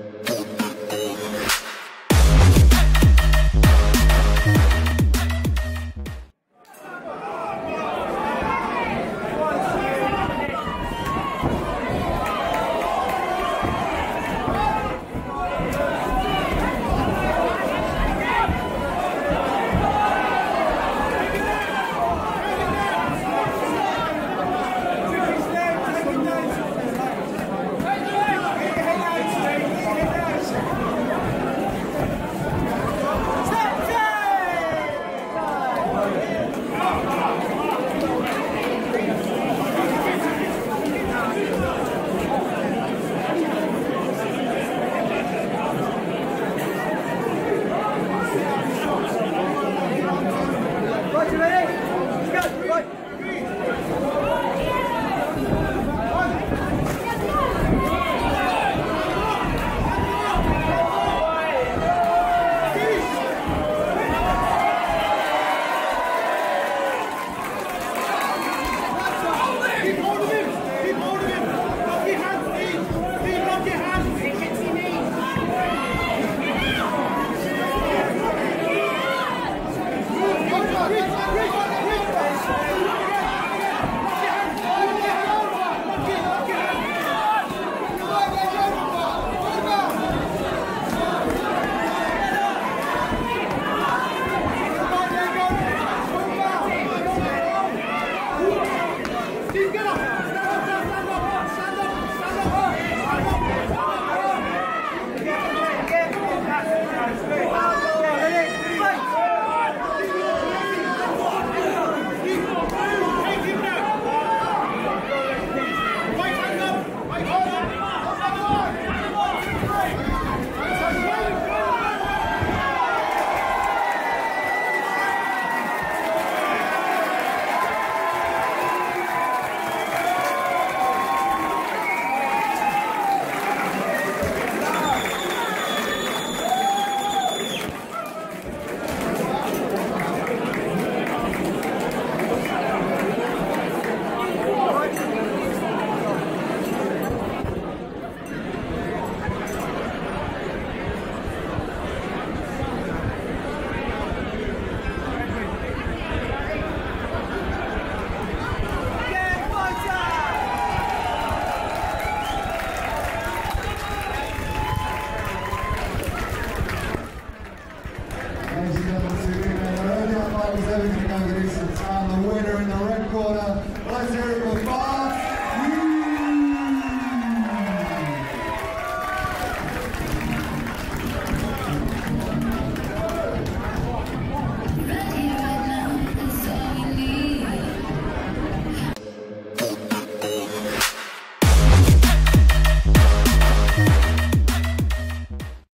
Yeah. Jason the winner in the red corner.